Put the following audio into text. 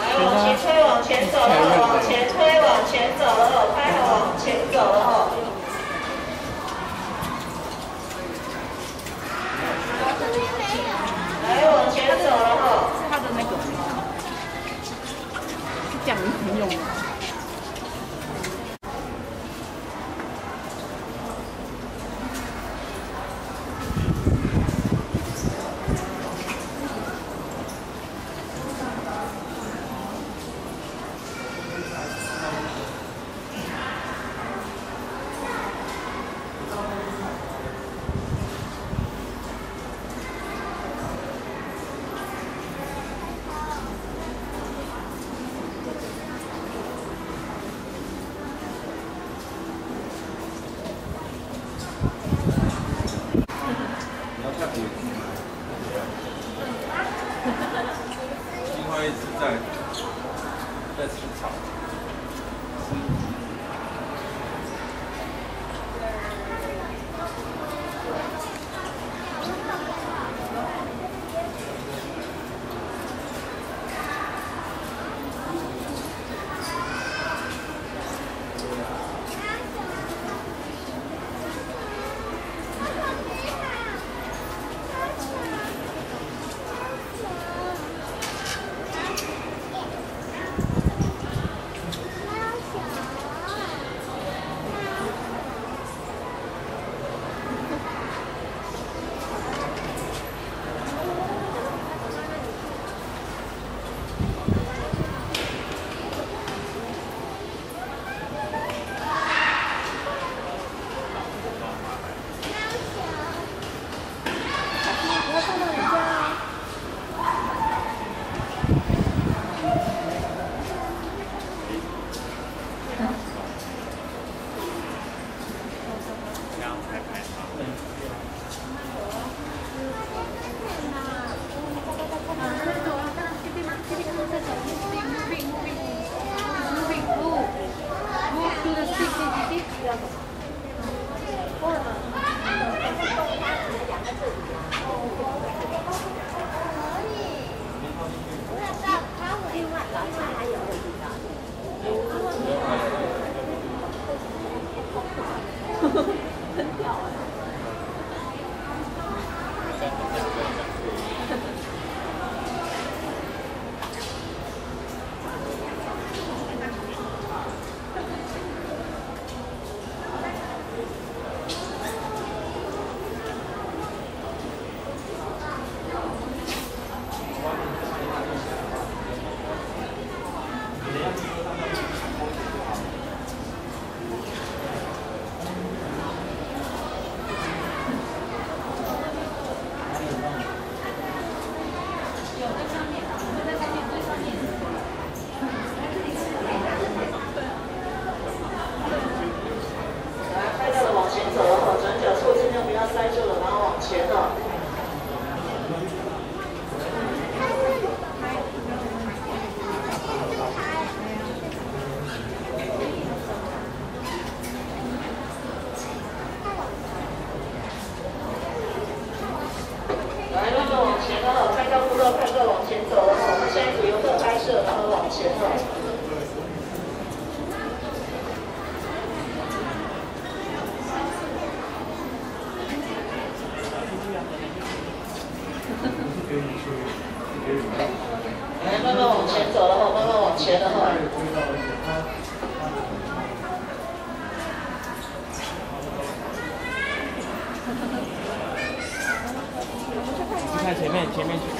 来往前推，往前走！往前推，往前走喽！往前走了哈！来往前走了哈！他讲。一直在在吃草。来，慢慢往前走的话，慢慢往前的话。你看前面，前面。